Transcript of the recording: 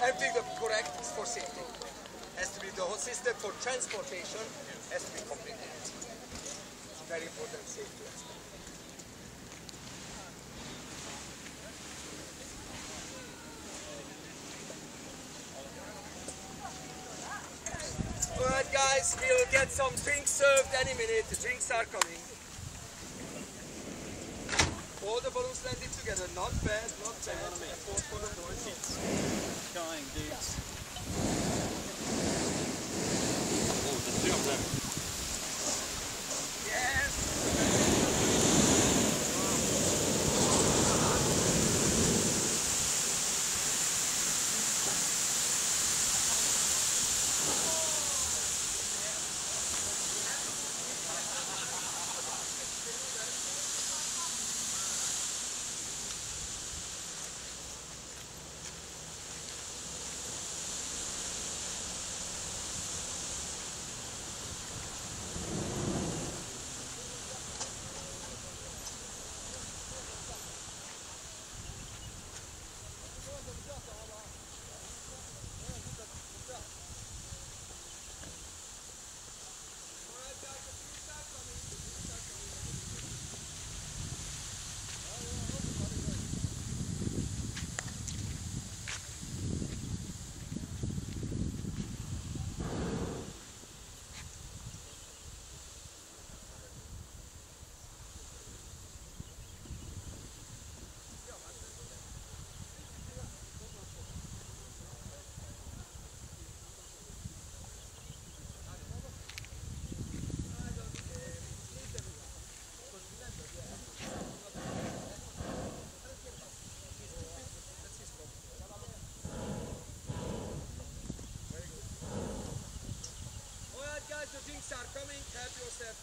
Everything correct for safety. Has to be the whole system for transportation has to be completed. Very important safety aspect. Alright guys, we'll get some drinks served any minute. The drinks are coming. All the balloons landed together. Not bad, not bad. Effort for the boys. Going, dudes. are coming, help yourself